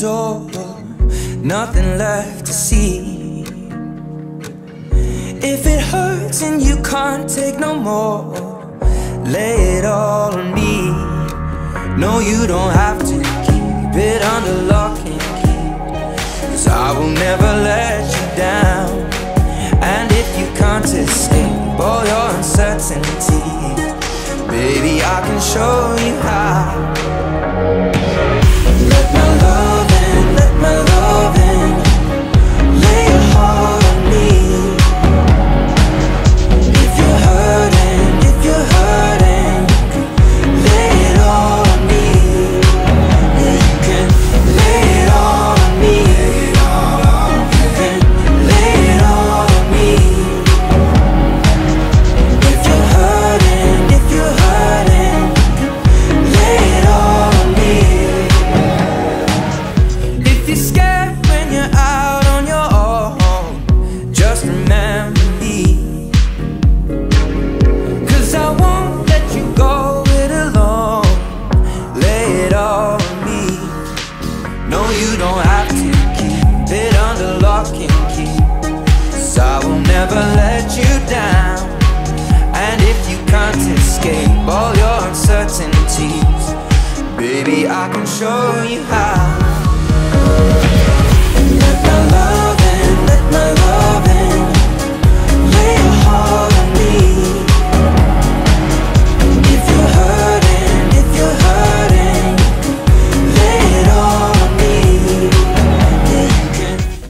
door, nothing left to see. If it hurts and you can't take no more, lay it all on me. No, you don't have to keep it under lock and key. Cause I will never let you down. And if you can't escape all your uncertainty, baby, I can show you how. Don't have to keep it under lock and key. Cause I will never let you down. And if you can't escape all your uncertainties, baby, I can show you how.